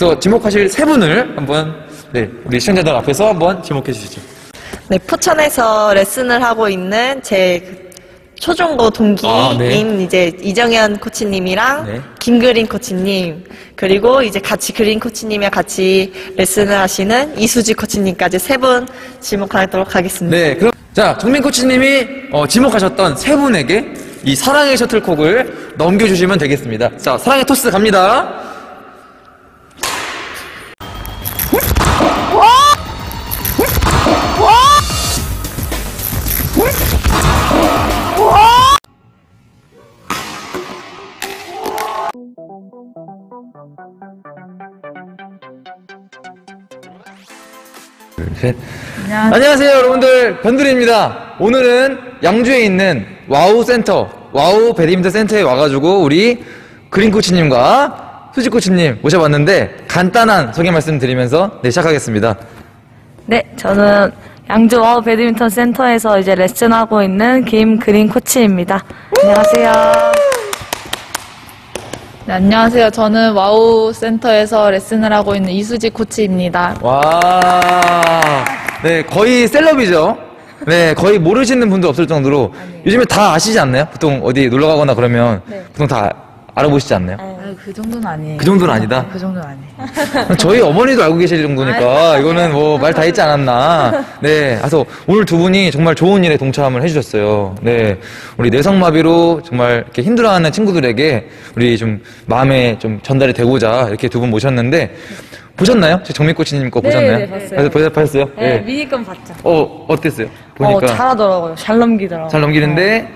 그래서 지목하실 세 분을 한번 네, 우리 시청자들 앞에서 한번 지목해 주시죠. 네, 포천에서 레슨을 하고 있는 제그 초중고 동기인 아, 네. 이제 이정현 코치님이랑 네. 김그린 코치님 그리고 이제 같이 그린 코치님이랑 같이 레슨을 하시는 이수지 코치님까지 세 분 지목하도록 하겠습니다. 네, 그럼 자 정민 코치님이 어, 지목하셨던 세 분에게 이 사랑의 셔틀콕을 넘겨주시면 되겠습니다. 자, 사랑의 토스 갑니다. 둘, 셋. 안녕하세요, 여러분들. 변두리입니다. 오늘은 양주에 있는 와우 센터, 와우 배드민턴 센터에 와가지고 우리 그린 코치님과 수지 코치님 모셔봤는데 간단한 소개 말씀 드리면서 네, 시작하겠습니다. 네, 저는 양주 와우 배드민턴 센터에서 이제 레슨하고 있는 김그린 코치입니다. 안녕하세요. 네, 안녕하세요. 저는 와우 센터에서 레슨을 하고 있는 이수지 코치입니다. 와, 네, 거의 셀럽이죠. 네, 거의 모르시는 분도 없을 정도로 요즘에 다 아시지 않나요? 보통 어디 놀러 가거나 그러면 보통 다 알아보시지 않나요? 아, 그 정도는 아니에요. 그 정도는 아니다. 그 정도는 아니에요. 저희 어머니도 알고 계실 정도니까 이거는 뭐 말 다 했지 않았나. 네. 그래서 오늘 두 분이 정말 좋은 일에 동참을 해주셨어요. 네. 우리 내성마비로 정말 이렇게 힘들어하는 친구들에게 우리 좀 마음에 좀 전달이 되고자 이렇게 두 분 모셨는데 보셨나요? 제 정민 코치님 거 네, 보셨나요? 네, 봤어요. 보셨, 보셨어요? 네, 미니건 봤죠. 어, 어땠어요? 보니까 어, 잘하더라고요. 잘 넘기더라고요. 잘 넘기는데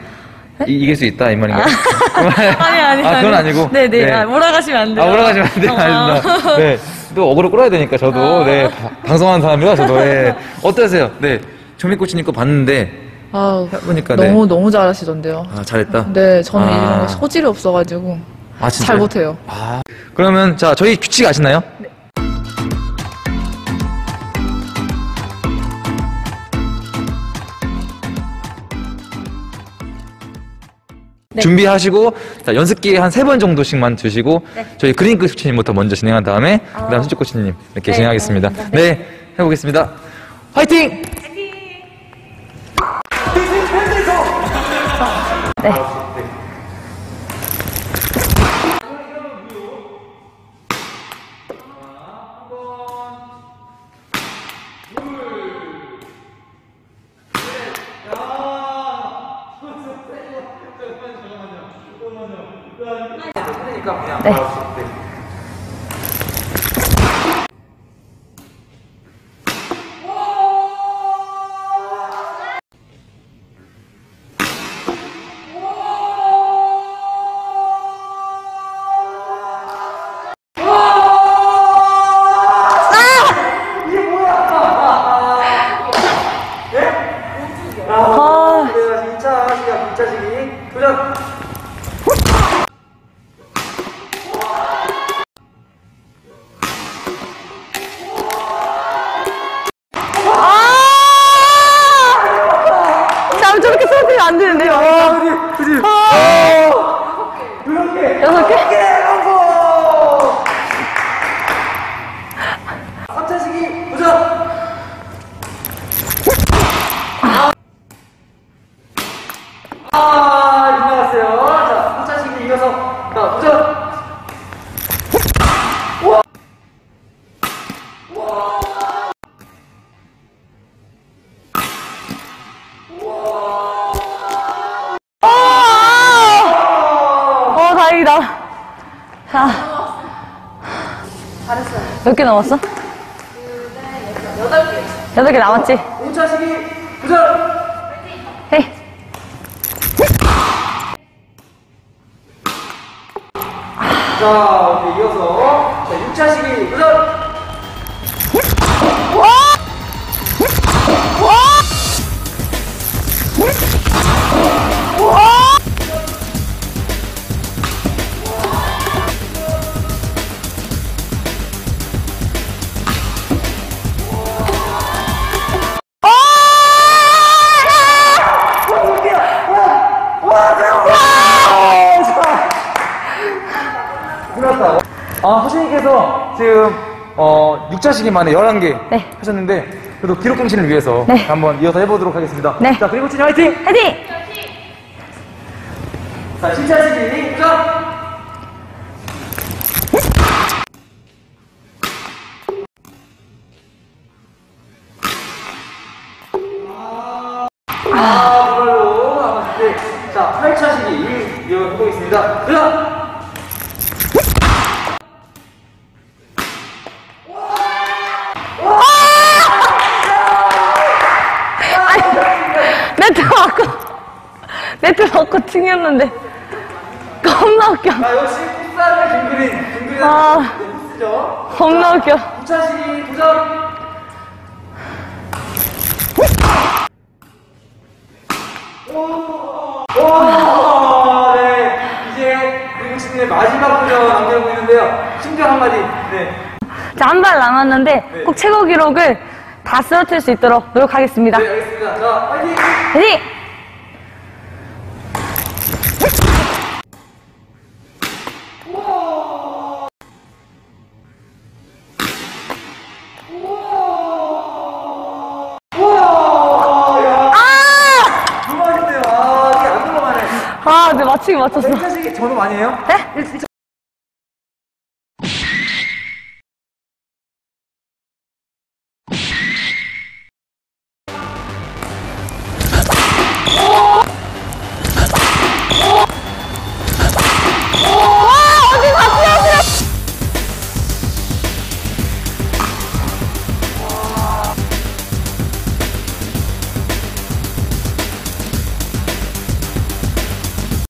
이, 이길 수 있다 이 말인가요? 아니, 아니. 아, 그건 아니. 아니고. 네네. 아, 몰아가시면 안 돼요. 아, 올라가시면 안 돼요. 어. 알겠습니다. 네. 또 어그로 끌어야 되니까, 저도. 네. 바- 방송하는 사람이라, 저도. 네. 어떠세요? 네. 조미 코치님 거 봤는데, 아우, 해보니까, 네. 너무, 너무 잘하시던데요. 아, 잘했다. 네, 저는 아. 이런 거 소질이 없어가지고. 아? 잘 못해요. 아. 그러면, 자, 저희 규칙 아시나요? 준비하시고 자, 연습 기회 한세 번 정도씩만 주시고 저희 그린 코치님부터 먼저 진행한 다음에 그다음 수지 코치님 이렇게 진행하겠습니다. 네, 해보겠습니다. 화이팅! 아, 여섯 개? 삼차시기 도전! 아, 이 몇 개 남았어? 여덟 개. 여덟 개 남았지? 오차 시기 도전! 헤이. 자, 오케이, 이어서 자, 6차 시기 도전! 아, 호신님께서 지금 어 6차시기 만에 11개 네. 하셨는데 그래도 기록更신을 위해서 네. 한번 이어서 해보도록 하겠습니다. 네. 자 그리고 코치님 화이팅! 화이팅! 자 7차시기 시작! 아, 그걸로 남았는데 자 8차 시기 이어보겠습니다. 자! 네 맞고, 네트 맞고 튕겼는데. 겁나 웃겨. 자 역시 풋살의 김그린 김그린 아. 겁나 웃겨. 9차시기 도전! 오, 네. 이제 그리고님의 마지막 도전 남겨보고 있는데요. 심정 한마디. 네. 자, 한발 남았는데 꼭 최고 기록을 다 쓰러뜨릴 수 있도록 노력하겠습니다. 네, 알겠습니다. 자, 파이팅! 화이팅! 우와! 야, 아! 아, 이게 안 넘어가네. 아, 네, 맞추기 맞췄어. 1차시기 저도 많이 해요? 네? 1,